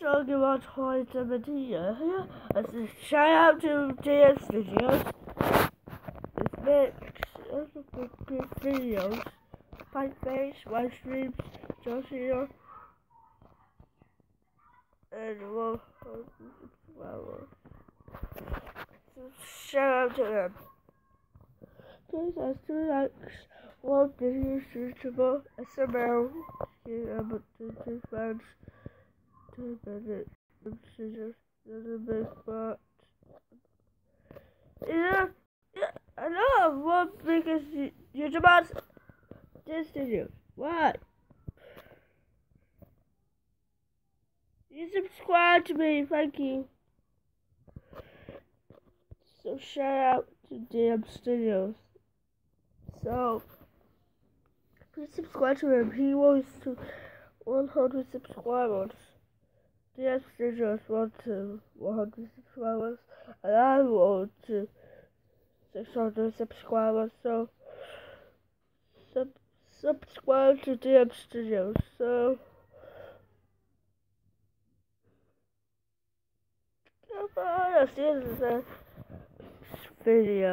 talking about 2017 here. I said shout out to JS Studios. It's makes a good videos. Fight Face, my streams, Josie, and well, shout out to them. Please, I still like one video suitable SML. Yeah, but the fans to the scissors, the big spot. Yeah, yeah, I know one biggest YouTubers. This video. What? You subscribe to me, thank you. So shout out to DM Studios. So please subscribe to him. He wants to 100 subscribers. DM just want to 100 subscribers, and I want to 600 subscribers. So sub subscribe to DM Studios. So. Goodbye. I'll see you in the video.